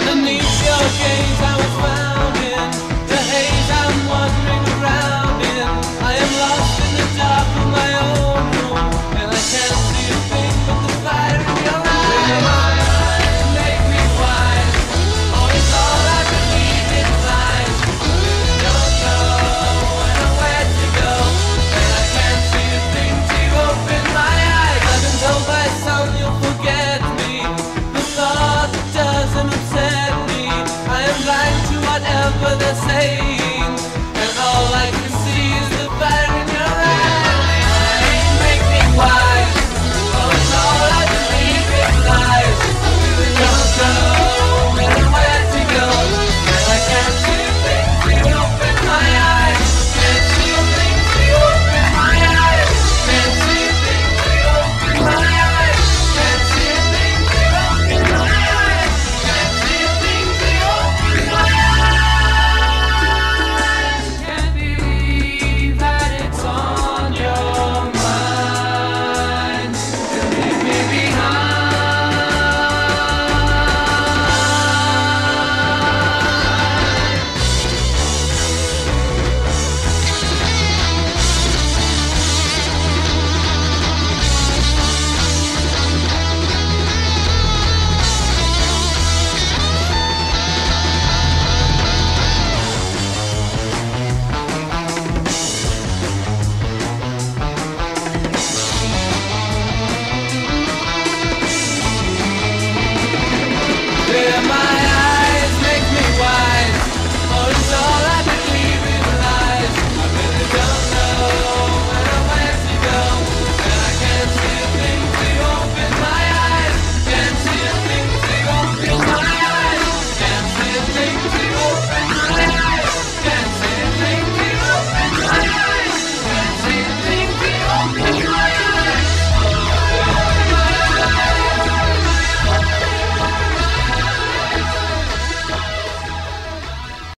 underneath your gaze I was found.